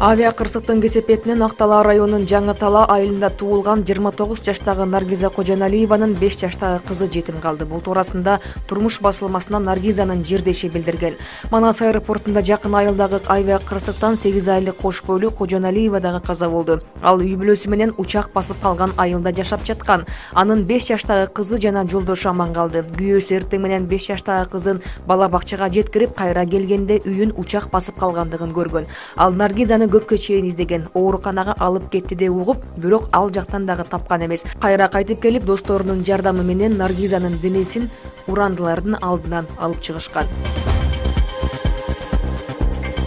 авиа кырсыктын кесепетинен ак талаа районунун жаңы талаа айылында туулган жыйырма тогуз жаштагы наргиза кожоналиеванын беш жаштагы кызы жетим калды бул туурасында турмуш басылмасына наргизанын жирдеши билдирген манас аэропортунда жакын айылдагы авиа кырсыктан сегиз айлык кош бойлуу кожоналиева дагы каза болду ал үй бүлөсү менен учак басып калган айылда жашап жаткан анын беш жаштагы кызы жана жолдошу аман калды күйөөсү эртең менен беш жаштагы кызын бала бакчага жеткирип кайра келгенде үйүн учак басып калгандыгын көргөн ал наргизаны көпкө чейин издеген ооруканага алып кетти деп угуп бирок ал жактан дагы тапкан эмес. Кайра кайтып келип досторунун жардамы менен наргизанын денесин урандылардын алдынан алып чыгышкан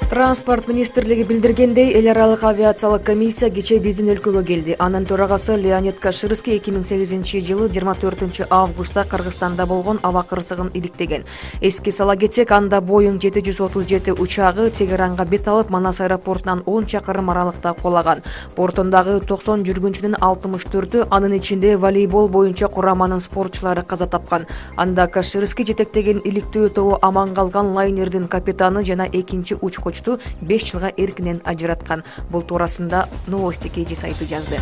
транспорт министрлиги билдиргендей эл аралык авиациялык комиссия кечээ биздин өлкөгө келди анын төрагасы леонид каширский эки миң сегизинчи жылы жыйырма төртүнчү августта кыргызстанда болгон аба кырсыгын иликтеген эске сала кетсек анда боинг жети жүз отуз жети учагы тегеранга бет алып манас аэропортунан он чакырым аралыкта кулаган бортундагы токсон жүргүнчүнүн алтымыш төртү анын ичинде волейбол боюнча кураманын спортчулары каза тапкан анда каширский жетектеген иликтөө тобу аман калган лайнердин капитаны жана экинчи учкучу беш жылга эркинен ажыраткан. Бул туурасында новости kg сайты жазды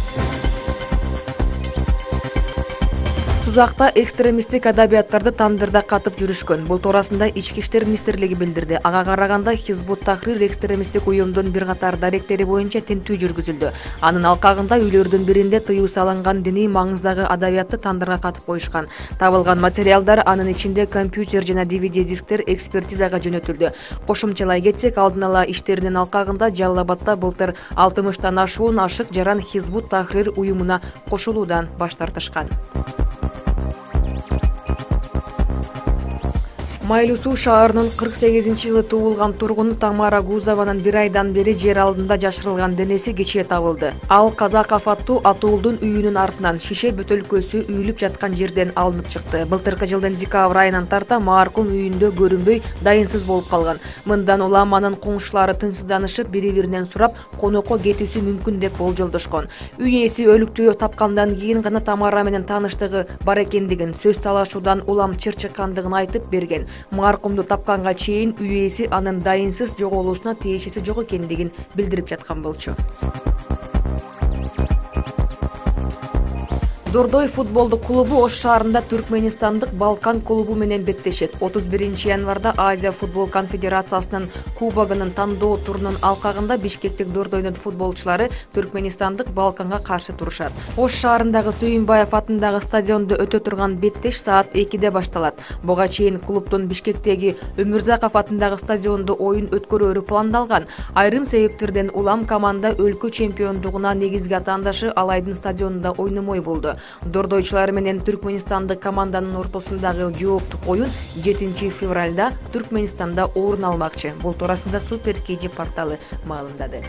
сузакта экстремисттик адабияттарды тандырда катып жүрүшкөн. Бул туурасында ички иштер министрлиги билдирди. Ага караганда хизбут тахрир экстремисттик уюмдун бир катар даректери боюнча тинтүү жүргүзүлдү. Анын алкагында үйлөрдүн биринде тыюу салынган диний маңыздагы адабиятты тандырга катып коюшкан. Табылган материалдар анын ичинде компьютер жана dvd дисктер экспертизага жөнөтүлдү. Кошумчалай кетсек алдын ала иштеринин алкагында жалал абадда былтыр алтымыштан ашуун ашык жаран хизбут тахрир уюмуна кошулуудан баш тартышкан майлуу суу шаарынын кырк сегизинчи жылы туулган тургуну тамара гузованын бир айдан бери жер алдында жашырылган денеси кечээ табылды. Ал казаков аттуу атуулдун үйүнүн артынан шише бөтөлкөсү үйүлүп жаткан жерден алынып чыкты. Былтыркы жылдын декабрь айынан тарта маркум үйүндө көрүнбөй дайынсыз болуп калган. Мындан улам анын коңшулары тынчсызданышып бири биринен сурап конокко кетүүсү мүмкүн деп болжолдошкон. Үй ээси өлүктү тапкандан кийин гана тамара менен тааныштыгы бар экендигин сөз талашуудан улам чыр чыккандыгын айтып берген. Маркумду тапканга чейин үй ээси анын дайынсыз жоголуусуна тиешеси жок экендигин билдирип жаткан болчу дордой футболдук клубу ош шаарында түркменистандык балкан клубу менен беттешет. Отуз биринчи январда азия футбол конфедерациясынын кубогунун тандоо турунун алкагында бишкектик дордойдун футболчулары түркменистандык балканга каршы турушат. Ош шаарындагы сүйүнбаев атындагы стадиондо өтө турган беттеш саат экиде башталат. Буга чейин клубдун бишкектеги өмүрзаков атындагы стадиондо оюн өткөрөөрү пландалган. Айрым себептерден улам команда өлкө чемпиондугуна негизги атаандашы алайдын стадионунда ойномой болду. Дордойчулар менен түркменистандык команданын ортосундагы жооптук оюн жетинчи февралда түркменистанда орун алмакчы. Бул туурасында супер kg порталы маалымдады.